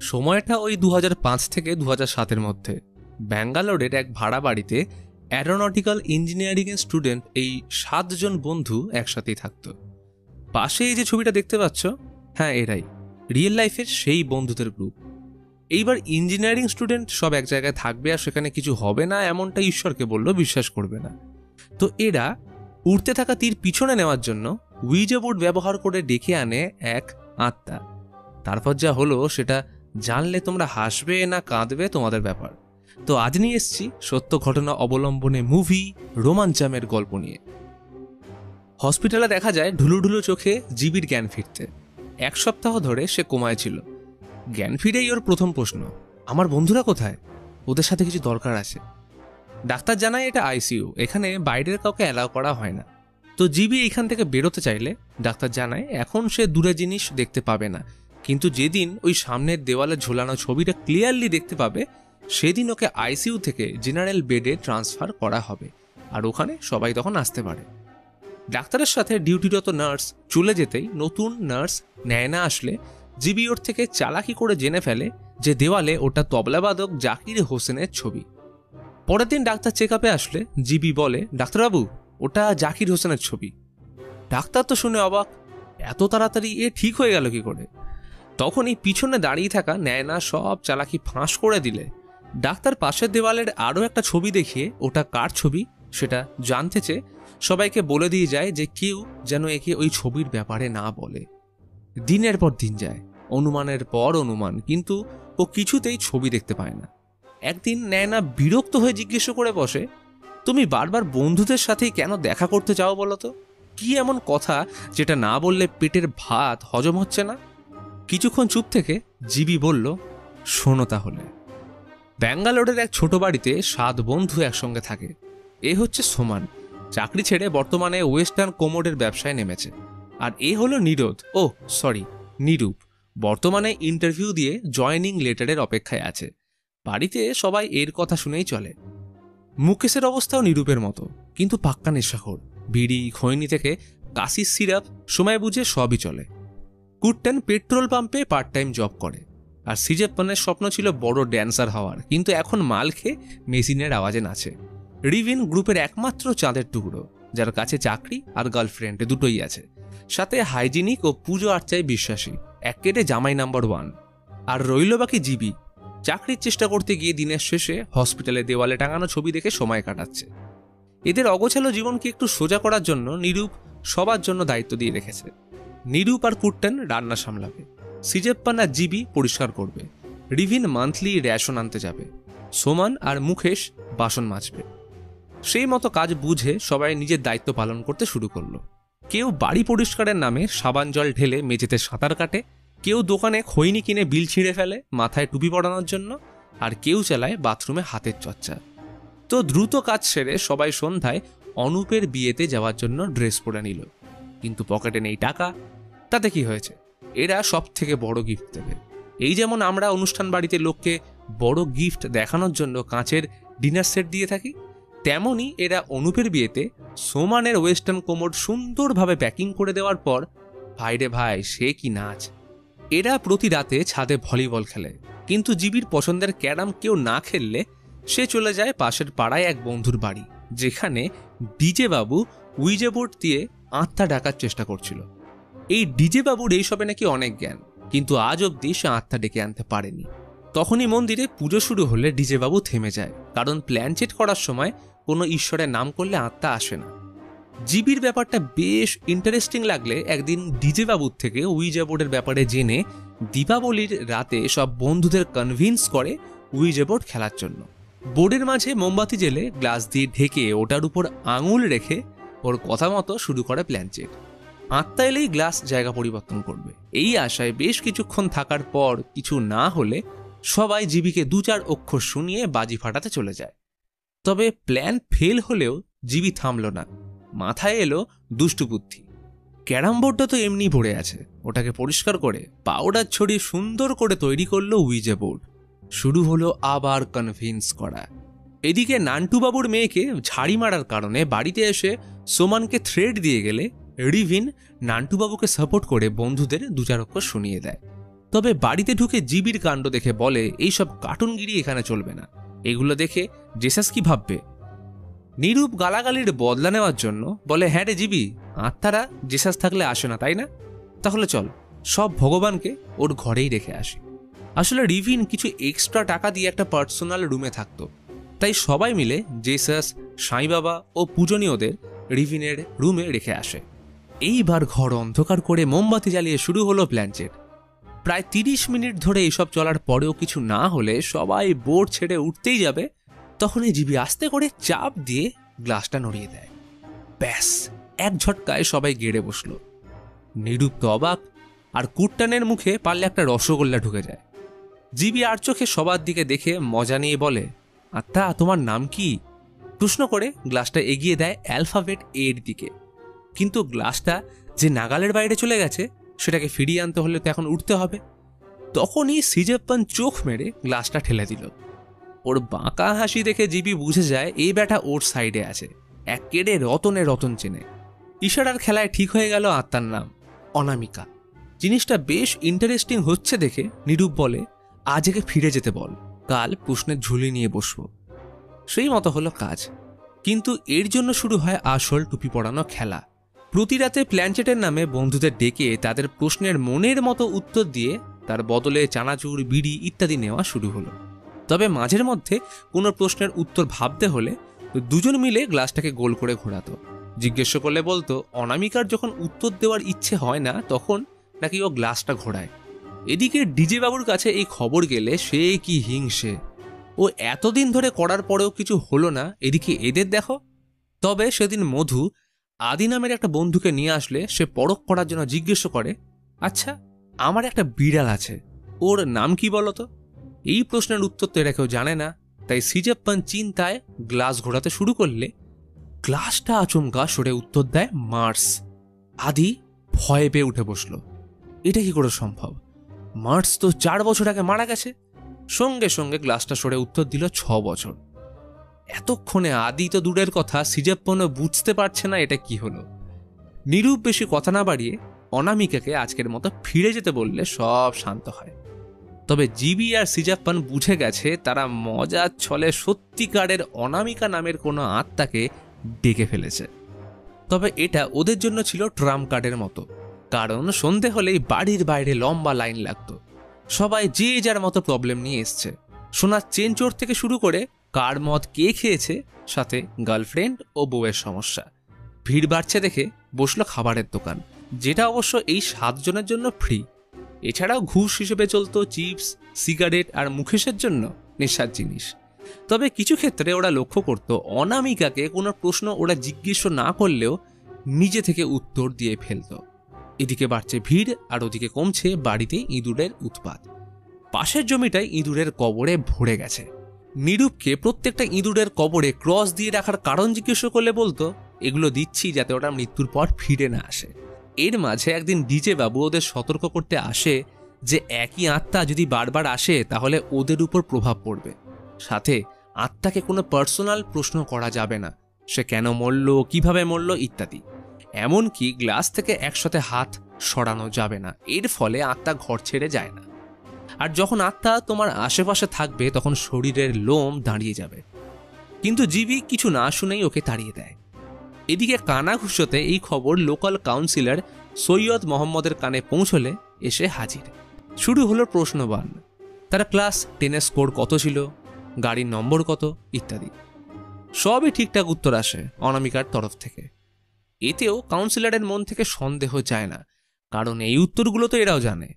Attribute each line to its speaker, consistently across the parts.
Speaker 1: সময়টা ওই দু হাজার পাঁচ থেকে দু সাতের মধ্যে। ব্যাঙ্গালোরের এক ভাড়া বাড়িতে অ্যারোনটিক্যাল ইঞ্জিনিয়ারিংয়ের স্টুডেন্ট এই সাতজন বন্ধু একসাথেই থাকতো। পাশে এই যে ছবিটা দেখতে পাচ্ছ হ্যাঁ এরাই। রিয়েল লাইফের সেই বন্ধুদের গ্রুপ এইবার ইঞ্জিনিয়ারিং স্টুডেন্ট সব এক জায়গায় থাকবে আর সেখানে কিছু হবে না এমনটা ঈশ্বরকে বলল, বিশ্বাস করবে না। তো এরা উড়তে থাকা তীর পিছনে নেওয়ার জন্য উইজে বোর্ড ব্যবহার করে ডেকে আনে এক আত্মা। তারপর যা হলো সেটা জানলে তোমরা হাসবে না কাঁদবে তোমাদের ব্যাপার। তো আজ নিয়ে এসছি সত্য ঘটনা অবলম্বনে মুভি রোমাঞ্চামের গল্প নিয়ে। হসপিটালে দেখা যায় ঢুলু ঢুলু চোখে জিবির জ্ঞান ফিরতে। এক সপ্তাহ ধরে সে কোমায় ছিল। জ্ঞান ফিরেই ওর প্রথম প্রশ্ন, আমার বন্ধুরা কোথায়? ওদের সাথে কিছু দরকার আছে? ডাক্তার জানায় এটা আইসিইউ, এখানে বাইরের কাউকে অ্যালাউ করা হয় না। তো জিবি এখান থেকে বেরোতে চাইলে, ডাক্তার জানায়, এখন সে দূরে জিনিস দেখতে পাবে না। কিন্তু যেদিন ওই সামনের দেওয়ালে ঝোলানো ছবিটা ক্লিয়ারলি দেখতে পাবে, সেদিন ওকে আইসিইউ থেকে জেনারেল বেডে ট্রান্সফার করা হবে। আর ওখানে সবাই তখন আসতে পারে। ডাক্তারের সাথে ডিউটিরত নার্স চলে যেতেই নতুন নার্স নেয় না আসলে জিবি ওর থেকে চালাকি করে জেনে ফেলে যে দেওয়ালে ওটা তবলাবাদক জাকির হোসেনের ছবি। পরের দিন ডাক্তার চেক আপে আসলে জিবি বলে, ডাক্তারবাবু, ওটা জাকির হোসেনের ছবি। ডাক্তার তো শুনে অবাক, এত তাড়াতাড়ি এ ঠিক হয়ে গেল কি করে? তখনই পিছনে দাঁড়িয়ে থাকা ন্যায়না সব চালাকি ফাঁস করে দিলে। ডাক্তার পাশের দেওয়ালের আরও একটা ছবি দেখিয়ে, ওটা কার ছবি সেটা জানতে চেয়ে সবাইকে বলে দিয়ে যায় যে কেউ যেন একে ওই ছবির ব্যাপারে না বলে। দিনের পর দিন যায়, অনুমানের পর অনুমান, কিন্তু ও কিছুতেই ছবি দেখতে পায় না। একদিন ন্যায়না বিরক্ত হয়ে জিজ্ঞেস করে বসে, তুমি বারবার বন্ধুদের সাথেই কেন দেখা করতে চাও বলো তো? কি এমন কথা যেটা না বললে পেটের ভাত হজম হচ্ছে না? কিছুক্ষণ চুপ থেকে জিবি বলল, শোনো তাহলে। ব্যাঙ্গালোরের এক ছোট বাড়িতে সাত বন্ধু একসঙ্গে থাকে। এ হচ্ছে সোমান। চাকরি ছেড়ে বর্তমানে ওয়েস্টার্ন কোমোডের ব্যবসায় নেমেছে। আর এ হলো নিরোধ। ও সরি, নিরূপ। বর্তমানে ইন্টারভিউ দিয়ে জয়নিং লেটারের অপেক্ষায় আছে। বাড়িতে সবাই এর কথা শুনেই চলে। মুকেশের অবস্থাও নিরূপের মতো, কিন্তু পাক্কা নেশাখোর। বিড়ি, খৈনি থেকে কাশির সিরাপ, সময় বুঝে সবই চলে। কুট্টেন পেট্রোল পাম্পে পার্ট টাইম জব করে। আর সিজেপ্পানের স্বপ্ন ছিল বড় ড্যান্সার হওয়ার, কিন্তু এখন মাল খেয়ে মেশিনের আওয়াজে নাচে। রিভিন গ্রুপের একমাত্র চাঁদের টুকরো, যার কাছে চাকরি আর গার্লফ্রেন্ড দুটোই আছে। সাথে হাইজিনিক ও পুজো আর্চায় বিশ্বাসী, এক কেটে জামাই নাম্বার ওয়ান। আর রইল বাকি জিবি, চাকরির চেষ্টা করতে গিয়ে দিনের শেষে হসপিটালে দেওয়ালে টাঙানো ছবি দেখে সময় কাটাচ্ছে। এদের অগোছালো জীবনকে একটু সোজা করার জন্য নিরূপ সবার জন্য দায়িত্ব দিয়ে রেখেছে। নিরূপ আর কুট্টেন রান্না সামলাবে। সিজেপ্পান আর জিবি পরিষ্কার করবে। রিভিন মান্থলি রেশন আনতে যাবে। সোমান আর মুখেশ বাসন মাজবে। সেই মতো কাজ বুঝে সবাই নিজের দায়িত্ব পালন করতে শুরু করল। কেউ বাড়ি পরিষ্কারের নামে সাবান জল ঢেলে মেঝেতে সাঁতার কাটে, কেউ দোকানে খৈনি কিনে বিল ছিঁড়ে ফেলে মাথায় টুপি পরানোর জন্য, আর কেউ চালায় বাথরুমে হাতের চর্চা। তো দ্রুত কাজ সেরে সবাই সন্ধ্যায় অনুপের বিয়েতে যাওয়ার জন্য ড্রেস পরে নিল। কিন্তু পকেটে নেই টাকা তাতে কি হয়েছে? এরা সব থেকে বড় গিফট দেবে। এই যেমন আমরা অনুষ্ঠান বাড়িতে লোককে বড় গিফট দেখানোর জন্য কাঁচের ডিনার সেট দিয়ে থাকি তেমনই এরা অনুপের বিয়েতে সোমানের ওয়েস্টার্ন কোমোড সুন্দরভাবে প্যাকিং করে দেওয়ার পর, ভাইরে ভাই, সে কি নাচ? এরা প্রতি রাতে ছাদে ভলিবল খেলে, কিন্তু জিবির পছন্দের ক্যারাম কেউ না খেললে সে চলে যায় পাশের পাড়ায় এক বন্ধুর বাড়ি, যেখানে ডিজে বাবু উইজে বোর্ড দিয়ে আত্মা ডাকার চেষ্টা করছিল। এই ডিজে বাবুর এইসবে নাকি অনেক জ্ঞান, কিন্তু আজ অবধি সে আত্মা ডেকে আনতে পারেনি। তখনই মন্দিরে পুজো শুরু হলে ডিজে বাবু থেমে যায়, কারণ প্ল্যান চেট করার সময় কোনো ঈশ্বরের নাম করলে আত্মা আসে না। জিবির ব্যাপারটা বেশ ইন্টারেস্টিং লাগলে একদিন ডিজে বাবুর থেকে উইজা বোর্ডের ব্যাপারে জেনে দীপাবলির রাতে সব বন্ধুদের কনভিন্স করে উইজা বোর্ড খেলার জন্য। বোর্ডের মাঝে মোমবাতি জেলে গ্লাস দিয়ে ঢেকে ওটার উপর আঙুল রেখে ওর কথা মতো শুরু করে প্ল্যান চেট আত্মা এলেই গ্লাস জায়গা পরিবর্তন করবে। এই আশায় বেশ কিছুক্ষণ থাকার পর কিছু না হলে সবাই জিবিকে দু চার অক্ষর শুনিয়ে বাজি ফাটাতে চলে যায়। তবে প্ল্যান ফেল হলেও জিবি থামল না। মাথায় এলো দুষ্টু বুদ্ধি। ক্যারাম বোর্ডটা তো এমনি পড়ে আছে। ওটাকে পরিষ্কার করে পাউডার ছড়িয়ে সুন্দর করে তৈরি করল উইজে বোর্ড শুরু হলো আবার কনভিন্স করা। এদিকে নান্টুবাবুর মেয়েকে ঝাড়ি মারার কারণে বাড়িতে এসে সোমানকে থ্রেড দিয়ে গেলে রিভিন নান্টুবাবুকে সাপোর্ট করে বন্ধুদের দু চার অক্ষর শুনিয়ে দেয়। তবে বাড়িতে ঢুকে জিবির কাণ্ড দেখে বলে এইসব কার্টুনগিরি এখানে চলবে না। এগুলো দেখে জেসাস কি ভাববে? নিরূপ গালাগালির বদলা নেওয়ার জন্য বলে হ্যাঁ রে জিবি, আত্মারা জেসাস থাকলে আসে না, তাই না? তাহলে চল, সব ভগবানকে ওর ঘরেই রেখে আসি। আসলে রিভিন কিছু এক্সট্রা টাকা দিয়ে একটা পার্সোনাল রুমে থাকতো। তাই সবাই মিলে জেসাস সাই বাবা ও পূজনীয়দের রিভিনের রুমে রেখে আসে। এইবার ঘর অন্ধকার করে মোমবাতি জ্বালিয়ে শুরু হলো প্ল্যানচেট প্রায় তিরিশ মিনিট ধরে এসব চলার পরেও কিছু না হলে সবাই বোর্ড ছেড়ে উঠতেই যাবে, তখন এই জিবি আস্তে করে চাপ দিয়ে গ্লাসটা নড়িয়ে দেয়। ব্যাস, এক ঝটকায় সবাই গেড়ে বসল। নিরূপ তো অবাক আর কুট্টানের মুখে পারলে একটা রসগোল্লা ঢুকে যায়। জিবি আর চোখে সবার দিকে দেখে মজা নিয়ে বলে, আত্মা, তোমার নাম কি? প্রশ্ন করে গ্লাসটা এগিয়ে দেয় অ্যালফাবেট এর দিকে। কিন্তু গ্লাসটা যে নাগালের বাইরে চলে গেছে, সেটাকে ফিরিয়ে আনতে হলে তো এখন উঠতে হবে। তখনই সিজেপ্পান চোখ মেরে গ্লাসটা ঠেলে দিল। ওর বাঁকা হাসি দেখে জিবি বুঝে যায় এই ব্যাটা ওর সাইডে আছে এক কেড়ে রতনে রতন চেনে। ইশারার খেলায় ঠিক হয়ে গেল আত্মার নাম, অনামিকা। জিনিসটা বেশ ইন্টারেস্টিং হচ্ছে দেখে নিরূপ বলে, আজ একে ফিরে যেতে বল, কাল প্রশ্নের ঝুলি নিয়ে বসবো। সেই মতো হলো কাজ। কিন্তু এর জন্য শুরু হয় আসল টুপি পড়ানো খেলা। প্রতি রাতে প্ল্যানচেটের নামে বন্ধুদের ডেকে তাদের প্রশ্নের মনের মতো উত্তর দিয়ে তার বদলে চানাচুর, বিড়ি ইত্যাদি নেওয়া শুরু হলো। তবে মাঝের মধ্যে কোনো প্রশ্নের উত্তর ভাবতে হলে দুজন মিলে গ্লাসটাকে গোল করে ঘোরাতো। জিজ্ঞেস করলে বলতো, অনামিকার যখন উত্তর দেওয়ার ইচ্ছে হয় না, তখন নাকি ও গ্লাসটা ঘোরায়? এদিকে ডিজে বাবুর কাছে এই খবর গেলে সে কি হিংসে। ও এতদিন ধরে করার পরেও কিছু হলো না, এদিকে এদের দেখো। তবে সেদিন মধু আদি নামের একটা বন্ধুকে নিয়ে আসলে সে পরখ করার জন্য জিজ্ঞেস করে আচ্ছা আমার একটা বিড়াল আছে, ওর নাম কি বলতো? এই প্রশ্নের উত্তর তো এরা কেউ জানে না, তাই সিজাপ্পান চিন্তায় গ্লাস ঘোরাতে শুরু করলে গ্লাসটা আচমকা সরে উত্তর দেয় মার্স। আদি ভয়ে পেয়ে উঠে বসল, এটা কি করে সম্ভব? মার্স তো চার বছর আগে মারা গেছে। সঙ্গে সঙ্গে গ্লাসটা সরে উত্তর দিল, ছ বছর। এতক্ষণে আদি তো দূরের কথা সিজাপ্পনও বুঝতে পারছে না এটা কি হলো। নিরূপ বেশি কথা না বাড়িয়ে অনামিকাকে আজকের মতো ফিরে যেতে বললে সব শান্ত হয়। তবে জিবি আর সিজাপ্পান বুঝে গেছে, তারা মজার ছলে সত্যিকারের অনামিকা নামের কোনো আত্মাকে ডেকে ফেলেছে। তবে এটা ওদের জন্য ছিল ট্রাম কার্ডের মতো, কারণ সন্ধে হলেই বাড়ির বাইরে লম্বা লাইন লাগতো। সবাই যে যার মতো প্রবলেম নিয়ে এসছে। সোনার চেন চোর থেকে শুরু করে কার মদ কে খেয়েছে সাথে গার্লফ্রেন্ড ও বউয়ের সমস্যা। ভিড় বাড়ছে দেখে বসল খাবারের দোকান, যেটা অবশ্য এই সাতজনের জন্য ফ্রি এছাড়াও ঘুষ হিসেবে চলতো চিপস, সিগারেট আর মুখেশের জন্য নেশার জিনিস। তবে কিছু ক্ষেত্রে ওরা লক্ষ্য করত, অনামিকাকে কোনো প্রশ্ন ওরা জিজ্ঞেস না করলেও নিজে থেকে উত্তর দিয়ে ফেলত। এদিকে বাড়ছে ভিড় আর ওদিকে কমছে বাড়িতে ইঁদুরের উৎপাত। পাশের জমিটায় ইঁদুরের কবরে ভরে গেছে। নিরূপকে প্রত্যেকটা ইঁদুরের কবরে ক্রস দিয়ে রাখার কারণ জিজ্ঞেস করলে বলতো, এগুলো দিচ্ছি যাতে ওটা মৃত্যুর পর ফিরে না আসে। এর মাঝে একদিন ডিজে বাবু ওদের সতর্ক করতে আসে যে, একই আত্মা যদি বারবার আসে, তাহলে ওদের উপর প্রভাব পড়বে। সাথে আত্মাকে কোনো পার্সোনাল প্রশ্ন করা যাবে না, সে কেন মরল, কীভাবে মরল, ইত্যাদি। এমনকি গ্লাস থেকে একসাথে হাত সরানো যাবে না। এর ফলে আত্মা ঘর ছেড়ে যায় না। আর যখন আত্মা তোমার আশেপাশে থাকবে, তখন শরীরের লোম দাঁড়িয়ে যাবে। কিন্তু জিবি কিছু না শুনেই ওকে তাড়িয়ে দেয়। এদিকে কানা ঘুষতে এই খবর লোকাল কাউন্সিলর সৈয়দ মোহাম্মদের কানে পৌঁছলে এসে হাজির। শুরু হলো প্রশ্নবান। তারা ক্লাস টেনের স্কোর কত ছিল? গাড়ির নম্বর কত? ইত্যাদি। সবই ঠিকঠাক উত্তর আসে অনামিকার তরফ থেকে। এতেও কাউন্সিলরের মন থেকে সন্দেহ যায় না, কারণ এই উত্তরগুলো তো এরাও জানে।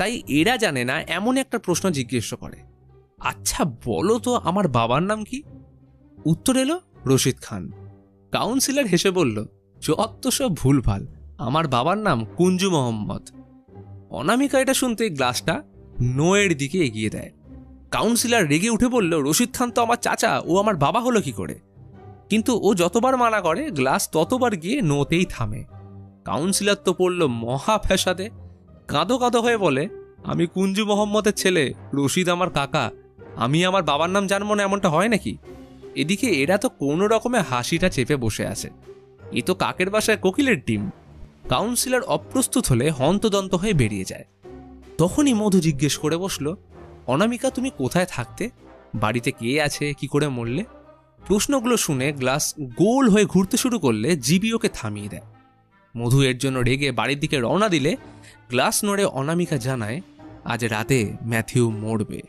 Speaker 1: তাই এরা জানে না এমন একটা প্রশ্ন জিজ্ঞেস করে। আচ্ছা বলো তো, আমার বাবার নাম কি? উত্তর এলো রশিদ খান। কাউন্সিলর হেসে বলল, যত সব ভুলভাল, আমার বাবার নাম কুঞ্জু মোহাম্মদ। অনামিকা এটা শুনতে গ্লাসটা নোয়ের দিকে এগিয়ে দেয়। কাউন্সিলর রেগে উঠে বলল, রশিদ খান তো আমার চাচা, ও আমার বাবা হলো কি করে? কিন্তু ও যতবার মানা করে, গ্লাস ততবার গিয়ে নোতেই থামে। কাউন্সিলর তো পড়ল মহা ফ্যাসাদে কাঁদো কাঁদো হয়ে বলে, আমি কুঞ্জু মোহাম্মদের ছেলে, রশিদ আমার কাকা। আমি আমার বাবার নাম জানব না এমনটা হয় নাকি? এদিকে এরা তো কোনো রকমে হাসিটা চেপে বসে আছে। এ তো কাকের বাসায় কোকিলের ডিম। কাউন্সিলর অপ্রস্তুত হলে হন্তদন্ত হয়ে বেরিয়ে যায়। তখনই মধু জিজ্ঞেস করে বসল, অনামিকা, তুমি কোথায় থাকতে? বাড়িতে কে আছে? কি করে মরলে? প্রশ্নগুলো শুনে গ্লাস গোল হয়ে ঘুরতে শুরু করলে জিবি ওকে থামিয়ে দেয়। মধু এর জন্য রেগে বাড়ির দিকে রওনা দিলে গ্লাস নড়ে অনামিকা জানায়, আজ রাতে ম্যাথিউ মরবে।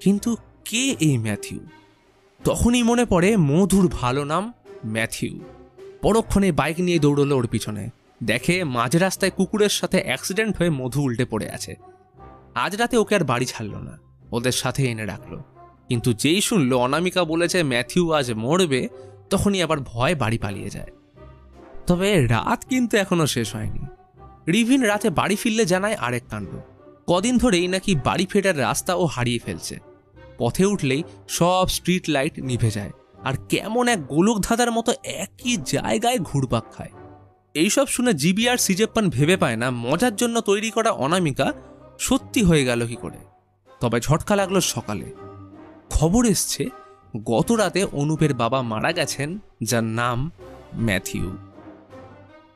Speaker 1: কিন্তু কে এই ম্যাথিউ? তখনই মনে পড়ে মধুর ভালো নাম ম্যাথিউ। পরক্ষণে বাইক নিয়ে দৌড়লো ওর পিছনে। দেখে মাঝ রাস্তায় কুকুরের সাথে অ্যাক্সিডেন্ট হয়ে মধু উল্টে পড়ে আছে। আজ রাতে ওকে আর বাড়ি ছাড়লো না। ওদের সাথে এনে রাখল। কিন্তু যেই শুনলো অনামিকা বলেছে ম্যাথিউ আজ মরবে, তখনই আবার ভয় বাড়ি পালিয়ে যায়। তবে রাত কিন্তু এখনও শেষ হয়নি। রিভিন রাতে বাড়ি ফিরলে জানায় আরেক কাণ্ড। কদিন ধরেই নাকি বাড়ি ফেরার রাস্তা ও হারিয়ে ফেলছে। পথে উঠলেই সব স্ট্রিট লাইট নিভে যায় আর কেমন এক গোলক ধাঁধার মতো একই জায়গায় ঘুরপাক খায়। এইসব শুনে জিবি আর সিজেপ্পান ভেবে পায় না মজার জন্য তৈরি করা অনামিকা সত্যি হয়ে গেল কি করে। তবে ঝটকা লাগল সকালে। খবর এসছে, গত রাতে অনুপের বাবা মারা গেছেন, যার নাম ম্যাথিউ।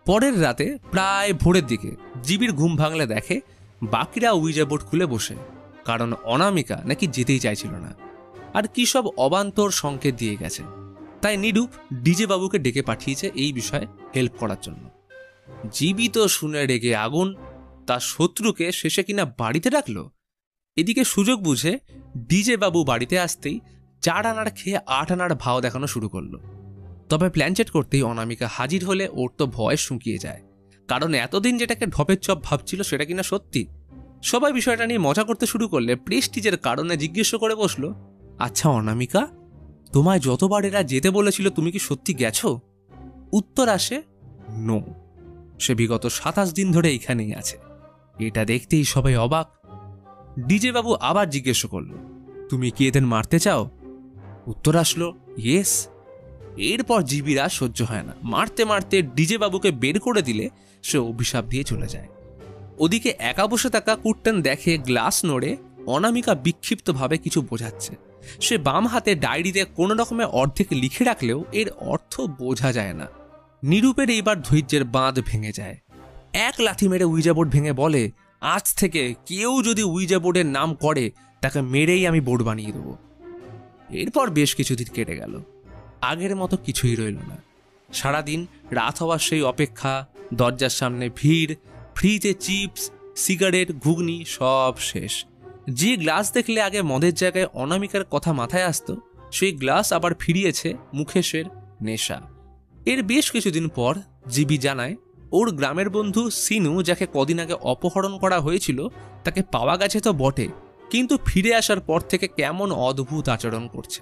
Speaker 1: পরের রাতে প্রায় ভোরের দিকে জিবির ঘুম ভাঙলে দেখে বাকিরা উইজা বোর্ড খুলে বসে, কারণ অনামিকা নাকি যেতেই চাইছিল না। আর কি সব অবান্তর সংকেত দিয়ে গেছে, তাই নিরূপ ডিজে বাবুকে ডেকে পাঠিয়েছে এই বিষয়ে হেল্প করার জন্য। জীবিত শুনে রেগে আগুন তার শত্রুকে শেষে কিনা বাড়িতে রাখল এদিকে সুযোগ বুঝে ডিজে বাবু বাড়িতে আসতেই চার আনার খেয়ে আট আনার ভাও দেখানো শুরু করল। তবে প্ল্যান চেট করতেই অনামিকা হাজির হলে ওর তো ভয় শুকিয়ে যায়। কারণ এতদিন যেটাকে ঢপের চপ ভাবছিল সেটা কিনা সত্যি। সবাই বিষয়টা নিয়ে মজা করতে শুরু করলে প্রেস্টিজের কারণে জিজ্ঞেস করে বসল আচ্ছা অনামিকা, তোমায় যতবার এরা যেতে বলেছিল তুমি কি সত্যি গেছো? উত্তর আসে, নো। সে বিগত সাতাশ দিন ধরে এইখানেই আছে। এটা দেখতেই সবাই অবাক। ডিজে বাবু আবার জিজ্ঞেস করল, তুমি কি এদের মারতে চাও? উত্তর আসলো, ইয়েস। এরপর জিবিরা সহ্য হয় না। মারতে মারতে ডিজে বাবুকে বের করে দিলে সে অভিশাপ দিয়ে চলে যায়। ওদিকে একা বসে থাকা কুট্টেন দেখে গ্লাস নড়ে অনামিকা বিক্ষিপ্তভাবে কিছু বোঝাচ্ছে। সে বাম হাতে ডায়েরিতে কোনো রকমের অর্ধেক লিখে রাখলেও এর অর্থ বোঝা যায় না। নিরূপের এইবার ধৈর্যের বাঁধ ভেঙে যায়। এক লাথি মেরে উইজা বোর্ড ভেঙে বলে, আজ থেকে কেউ যদি উইজা বোর্ডের নাম করে, তাকে মেরেই আমি বোর্ড বানিয়ে দেবো। এরপর বেশ কিছুদিন কেটে গেল। আগের মতো কিছুই রইল না। সারাদিন রাত হওয়ার সেই অপেক্ষা, দরজার সামনে ভিড় ফ্রিতে চিপস, সিগারেট, ঘুগনি, সব শেষ। যে গ্লাস দেখলে আগে মদের জায়গায় অনামিকার কথা মাথায় আসতো, সেই গ্লাস আবার ফিরিয়েছে মুখেশের নেশা। এর বেশ কিছুদিন পর জিবি জানায়, ওর গ্রামের বন্ধু সিনু, যাকে কদিন আগে অপহরণ করা হয়েছিল, তাকে পাওয়া গেছে তো বটে, কিন্তু ফিরে আসার পর থেকে কেমন অদ্ভুত আচরণ করছে।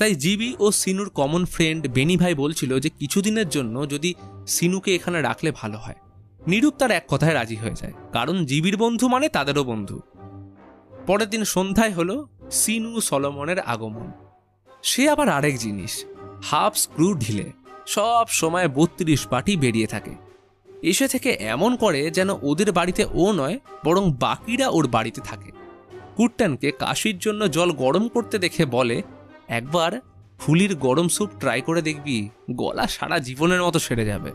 Speaker 1: তাই জিবি ও সিনুর কমন ফ্রেন্ড বেনি ভাই বলছিল যে কিছুদিনের জন্য যদি সিনুকে এখানে রাখলে ভালো হয়। নিরূপ তার এক কথায় রাজি হয়ে যায়, কারণ জিবির বন্ধু মানে তাদেরও বন্ধু। পরের দিন সন্ধ্যায় হলো সিনু সলমনের আগমন। সে আবার আরেক জিনিস, হাফ স্ক্রু ঢিলে, সব সময় বত্রিশ পাটি বেরিয়ে থাকে। এসে থেকে এমন করে যেন ওদের বাড়িতে ও নয়, বরং বাকিরা ওর বাড়িতে থাকে। কুট্টানকে কাশির জন্য জল গরম করতে দেখে বলে একবার ফুলির গরম স্যুপ ট্রাই করে দেখবি গলা সারা জীবনের মতো সেরে যাবে।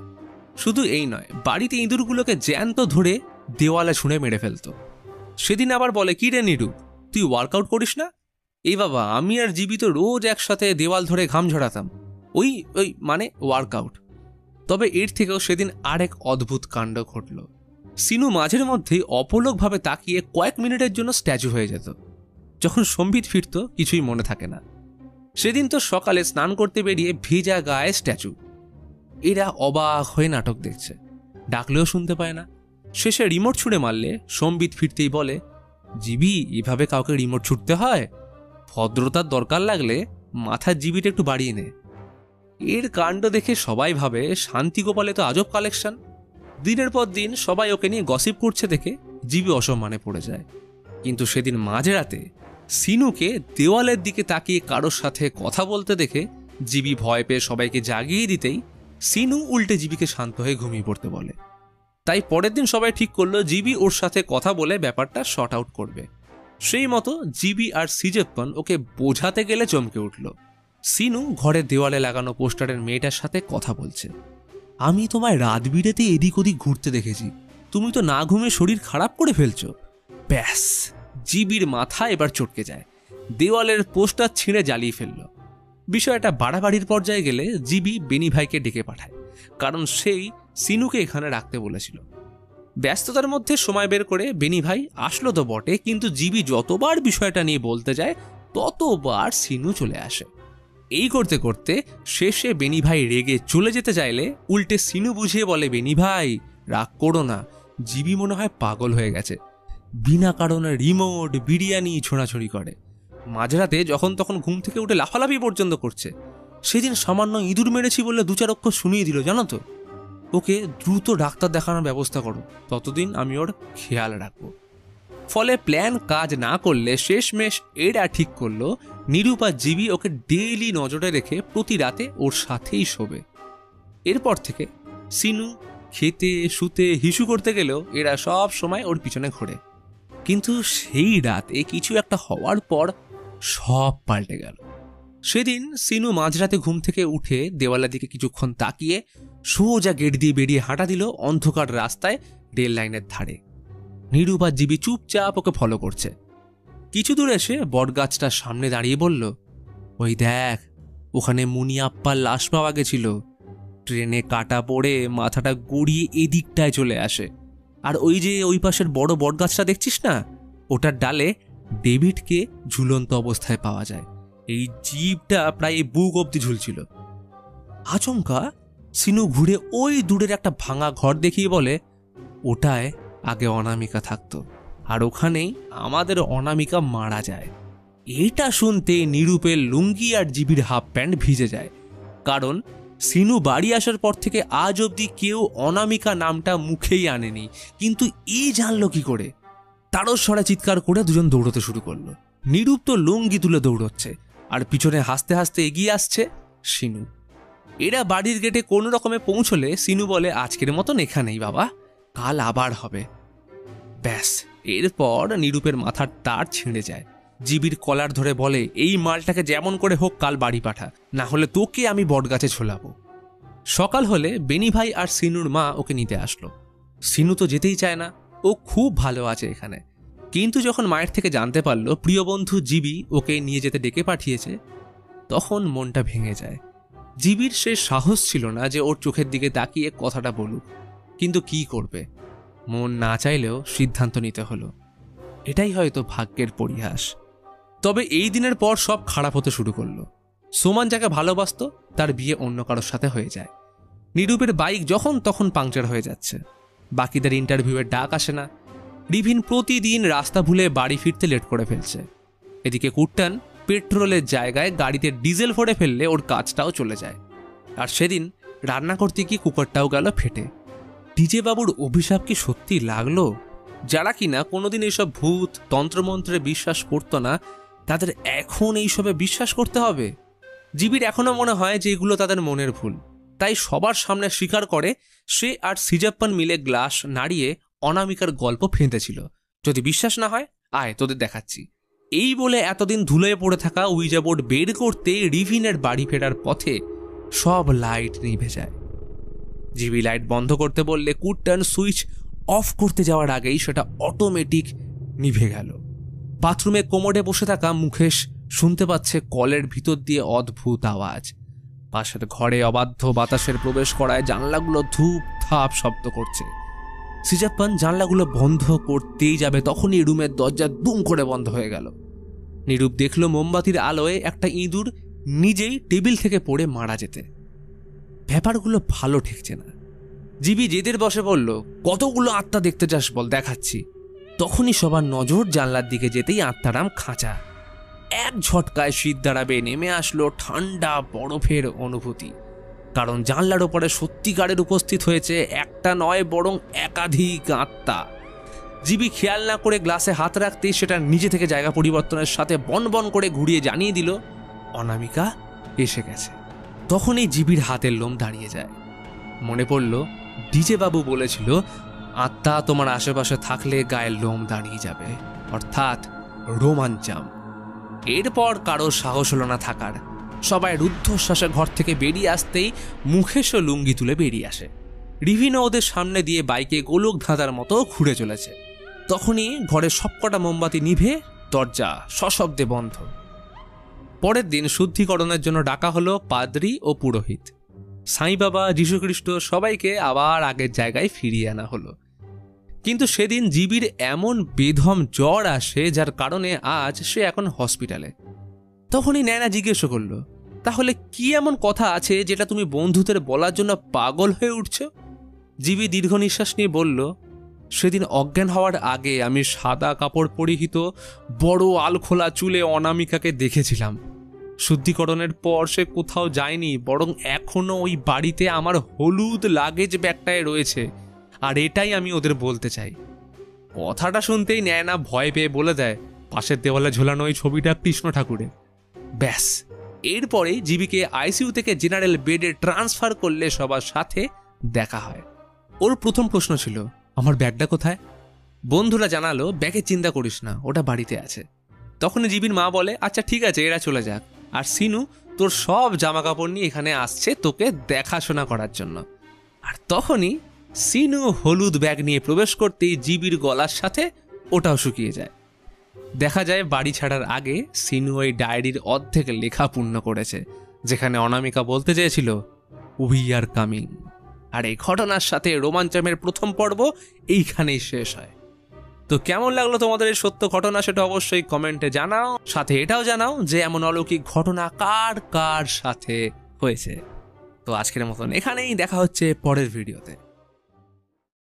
Speaker 1: শুধু এই নয়, বাড়িতে ইঁদুরগুলোকে জ্যান্ত ধরে দেওয়ালে ছুঁড়ে মেরে ফেলতো। সেদিন আবার বলে, কি রে নিরু, তুই ওয়ার্কআউট করিস না? এই বাবা, আমি আর জীবিত রোজ একসাথে দেওয়াল ধরে ঘাম ঝরাতাম। ওই ওই মানে ওয়ার্কআউট তবে এর থেকেও সেদিন আরেক অদ্ভুত কাণ্ড ঘটল। সিনু মাঝের মধ্যেই অপলকভাবে তাকিয়ে কয়েক মিনিটের জন্য স্ট্যাচু হয়ে যেত। যখন সম্বিত ফিরত, কিছুই মনে থাকে না। সেদিন তো সকালে স্নান করতে বেরিয়ে ভিজা গায়ে স্ট্যাচু এরা অবাক হয়ে নাটক দেখছে। ডাকলেও শুনতে পায় না। শেষে রিমোট ছুঁড়ে মারলে সম্বিত ফিরতেই বলে, জিবি, এভাবে কাউকে রিমোট ছুটতে হয়? ভদ্রতার দরকার লাগলে মাথার জিবিটা একটু বাড়িয়ে নে। এর কাণ্ড দেখে সবাই ভাবে শান্তিগোপালে তো আজব কালেকশন দিনের পর দিন সবাই ওকে নিয়ে গসিপ করছে দেখে জিবি অসম্মানে পড়ে যায়। কিন্তু সেদিন মাঝরাতে সিনুকে দেওয়ালের দিকে তাকিয়ে কারোর সাথে কথা বলতে দেখে জিবি ভয় পেয়ে সবাইকে জাগিয়ে দিতেই সিনু উল্টে জিবিকে শান্ত হয়ে ঘুমিয়ে পড়তে বলে। তাই পরের দিন সবাই ঠিক করল জিবি ওর সাথে কথা বলে ব্যাপারটা শর্ট আউট করবে। সেই মতো জিবি আর সিজেপ্পন ওকে বোঝাতে গেলে চমকে উঠল। সিনু ঘরের দেওয়ালে লাগানো পোস্টারের মেয়েটার সাথে কথা বলছে। আমি তোমায় রাত বিরেতে এদিক ওদিক ঘুরতে দেখেছি। তুমি তো না ঘুমে শরীর খারাপ করে ফেলছো। ব্যাস। জিবির মাথা এবার চটকে যায়। দেওয়ালের পোস্টার ছিঁড়ে জ্বালিয়ে ফেলল। বিষয়টা বাড়াবাড়ির পর্যায়ে গেলে জিবি বেনি ভাইকে ডেকে পাঠায়, কারণ সেই সিনুকে এখানে রাখতে বলেছিল। ব্যস্ততার মধ্যে সময় বের করে বেনি ভাই আসলো তো বটে, কিন্তু জিবি যতবার বিষয়টা নিয়ে বলতে যায়, ততবার সিনু চলে আসে। এই করতে করতে শেষে বেনি ভাই রেগে চলে যেতে চাইলে উল্টে সিনু বুঝিয়ে বলে, বেনি ভাই, রাগ করো না। জিবি মনে হয় পাগল হয়ে গেছে। বিনা কারণে রিমোট, বিরিয়ানি ছোঁড়াছড়ি করে। মাঝরাতে যখন তখন ঘুম থেকে উঠে লাফালাফি পর্যন্ত করছে। সেদিন সামান্য ইঁদুর মেরেছি বলে দু চার অক্ষর শুনিয়ে দিল, জানো তো? ওকে দ্রুত ডাক্তার দেখানোর ব্যবস্থা করো, ততদিন আমি ওর খেয়াল রাখব। ফলে প্ল্যান কাজ না করলে শেষমেশ এরা ঠিক করল, নিরুপা জিবি ওকে ডেইলি নজরে রেখে প্রতি রাতে ওর সাথেই শোবে। এরপর থেকে সিনু খেতে, শুতে, হিসু করতে গেলেও এরা সব সময় ওর পিছনে ঘোরে। কিন্তু সেই রাতে কিছু একটা হওয়ার পর সব পাল্টে গেল। সেদিন সিনু মাঝরাতে ঘুম থেকে উঠে দেওয়ালের দিকে কিছুক্ষণ তাকিয়ে সোজা গেট দিয়ে বেরিয়ে হাঁটা দিল অন্ধকার রাস্তায় রেল লাইনের ধারে। নিরুপা জীবী চুপচাপ ওকে ফলো করছে। কিছু দূর এসে বটগাছটার সামনে দাঁড়িয়ে বলল, ওই দেখ, ওখানে মুনিয়াপ্পার লাশ পাওয়া গেছিল। ট্রেনে কাটা পড়ে মাথাটা গড়িয়ে এদিকটায় চলে আসে। আর ওই যে ওই পাশের বড় বটগাছটা দেখছিস না? ওটার ডালে ডেভিডকে ঝুলন্ত অবস্থায় পাওয়া যায়। এই জীবটা প্রায় বুক অব্দি ঝুলছিল। আচমকা সিনু ঘুরে ওই দূরের একটা ভাঙা ঘর দেখিয়ে বলে, ওটায় আগে অনামিকা থাকতো আর ওখানেই আমাদের অনামিকা মারা যায়। এটা শুনতে নিরূপের লুঙ্গি আর জিবির হাফ প্যান্ট ভিজে যায়। কারণ সিনু বাড়ি আসার পর থেকে আজ অবধি কেউ অনামিকা নামটা মুখেই আনেনি। কিন্তু এই জানলো কি করে? তারও সরে চিৎকার করে দুজন দৌড়তে শুরু করল। নিরূপ তো লুঙ্গি তুলে দৌড়চ্ছে আর পিছনে হাসতে হাসতে এগিয়ে আসছে সিনু। এরা বাড়ির গেটে কোনো রকমে পৌঁছলে সিনু বলে, আজকের মতন এখানেই বাবা, কাল আবার হবে। ব্যাস, এরপর নিরূপের মাথার তার ছিঁড়ে যায়। জিবির কলার ধরে বলে, এই মালটাকে যেমন করে হোক কাল বাড়ি পাঠা, না হলে তোকে আমি বটগাছে ছোলাবো সকাল হলে বেনি ভাই আর সিনুর মা ওকে নিতে আসলো। সিনু তো যেতেই চায় না, ও খুব ভালো আছে এখানে। কিন্তু যখন মায়ের থেকে জানতে পারল, প্রিয় বন্ধু জিবি ওকে নিয়ে যেতে ডেকে পাঠিয়েছে, তখন মনটা ভেঙে যায়। জিবির সে সাহস ছিল না যে ওর চোখের দিকে তাকিয়ে কথাটা বলুক, কিন্তু কি করবে? মন না চাইলেও সিদ্ধান্ত নিতে হলো। এটাই হয়তো ভাগ্যের পরিহাস। তবে এই দিনের পর সব খারাপ হতে শুরু করল। সোমান যাকে ভালোবাসত, তার বিয়ে অন্য কারোর সাথে হয়ে যায়। নিরূপের বাইক যখন তখন পাংচার হয়ে যাচ্ছে। বাকিদের ইন্টারভিউয়ের ডাক আসে না। রিভিন প্রতিদিন রাস্তা ভুলে বাড়ি ফিরতে লেট করে ফেলছে। এদিকে কুট্টান পেট্রোলের জায়গায় গাড়িতে ডিজেল ভরে ফেললে ওর কাজটাও চলে যায়। আর সেদিন রান্না করতে গিয়ে কুকারটাও গেল ফেটে। ডিজে বাবুর অভিশাপ কি সত্যি লাগল? যারা কিনা কোনোদিন এইসব ভূত, তন্ত্রমন্ত্রে বিশ্বাস করতো না তাদের এখন এইসবে বিশ্বাস করতে হবে? জিবির এখনও মনে হয় যে এগুলো তাদের মনের ভুল। তাই সবার সামনে স্বীকার করে সে আর সিজাপ্পান মিলে গ্লাস নাড়িয়ে অনামিকার গল্প ফেঁতেছিল যদি বিশ্বাস না হয়, আয়, তোদের দেখাচ্ছি। এই বলে এতদিন ধুলোয় পড়ে থাকা উইজা বোর্ড বের করতে রিভিনের বাড়ি ফেরার পথে সব লাইট নিভে যায়। জিবি লাইট বন্ধ করতে বললে কুট কুটটান সুইচ অফ করতে যাওয়ার আগেই সেটা অটোমেটিক নিভে গেল। বাথরুমে কোমরে বসে থাকা মুখেশ শুনতে পাচ্ছে কলের ভিতর দিয়ে অদ্ভুত আওয়াজ। পাশের ঘরে অবাধ্য বাতাসের প্রবেশ করায় জানলাগুলো ধূপ থাপ শব্দ করছে। সিজাপ্পান জানলাগুলো বন্ধ করতেই যাবে, তখনই রুমের দরজা দুম করে বন্ধ হয়ে গেল। নিরূপ দেখল মোমবাতির আলোয় একটা ইঁদুর নিজেই টেবিল থেকে পড়ে মারা যেতে। ব্যাপারগুলো ভালো ঠেকছে না। জিবি জেদের বসে বলল, কতগুলো আত্মা দেখতে চাস বল, দেখাচ্ছি। তখনই সবার নজর জানলার দিকে যেতেই আত্মারাম খাঁচা। এক ঝটকায় শীত দাঁড়াবে নেমে আসলো ঠান্ডা বরফের অনুভূতি। কারণ জানলার ওপরে সত্যিকারের উপস্থিত হয়েছে একটা নয়, বরং একাধিক আত্মা। জিবি খেয়াল না করে গ্লাসে হাত রাখতেই সেটা নিজে থেকে জায়গা পরিবর্তনের সাথে বন বন করে ঘুরিয়ে জানিয়ে দিল, অনামিকা এসে গেছে। তখনই জিবির হাতের লোম দাঁড়িয়ে যায়। মনে পড়ল ডিজে বাবু বলেছিল আত্মা তোমার আশেপাশে থাকলে গায়ের লোম দাঁড়িয়ে যাবে, অর্থাৎ রোমাঞ্চাম এরপর কারও সাহস হলো না থাকার। সবাই রুদ্ধশ্বাসে ঘর থেকে বেরিয়ে আসতেই মুখেশ ও লুঙ্গি তুলে বেরিয়ে আসে। রিভিনো ওদের সামনে দিয়ে বাইকে গোলক ধাঁধার মতো ঘুরে চলেছে। তখনই ঘরের সবকটা মোমবাতি নিভে দরজা সশব্দে বন্ধ। পরের দিন শুদ্ধিকরণের জন্য ডাকা হলো পাদ্রি ও পুরোহিত। সাই বাবা যীশুখ্রিস্ট সবাইকে আবার আগের জায়গায় ফিরিয়ে আনা হলো। কিন্তু সেদিন জিবির এমন বেধম জ্বর আসে যার কারণে আজ সে এখন হসপিটালে। তখনই ন্যানা জিজ্ঞেস করল, তাহলে কি এমন কথা আছে যেটা তুমি বন্ধুদের বলার জন্য পাগল হয়ে উঠছ? জিবি দীর্ঘ নিঃশ্বাস নিয়ে বলল, সেদিন অজ্ঞান হওয়ার আগে আমি সাদা কাপড় পরিহিত বড় আলখোলা চুলে অনামিকাকে দেখেছিলাম। শুদ্ধিকরণের পর সে কোথাও যায়নি, বরং এখনও ওই বাড়িতে আমার হলুদ লাগেজ ব্যাগটায় রয়েছে। আর এটাই আমি ওদের বলতে চাই। কথাটা শুনতেই নেয় না ভয় পেয়ে বলে দেয়, পাশের দেওয়ালে ঝোলানো ওই ছবিটা কৃষ্ণ ঠাকুরের। ব্যাস, এরপরে জিবিকে আইসিইউ থেকে জেনারেল বেডে ট্রান্সফার করলে সবার সাথে দেখা হয়। ওর প্রথম প্রশ্ন ছিল, আমার ব্যাগটা কোথায়? বন্ধুরা জানালো, ব্যাগে চিন্তা করিস না, ওটা বাড়িতে আছে। তখনই জিবির মা বলে আচ্ছা ঠিক আছে, এরা চলে যাক। আর সিনু, তোর সব জামা কাপড় নিয়ে এখানে আসছে তোকে দেখাশোনা করার জন্য। আর তখনই সিনু হলুদ ব্যাগ নিয়ে প্রবেশ করতেই জিবির গলার সাথে ওটাও শুকিয়ে যায়। দেখা যায় বাড়ি ছাড়ার আগে সিনু ওই ডায়েরির অর্ধেক লেখা পূর্ণ করেছে, যেখানে অনামিকা বলতে চেয়েছিল উই আর কামিং আর এই ঘটনার সাথে রোমাঞ্চমের প্রথম পর্ব এইখানেই শেষ হয়। তো কেমন লাগল তোমাদের এই সত্য ঘটনা সেটা অবশ্যই কমেন্টে জানাও, সাথে এটাও জানাও যে এমন অলৌকিক ঘটনা কার কার সাথে হয়েছে। তো আজকের মতন এখানেই দেখা হচ্ছে পরের ভিডিওতে।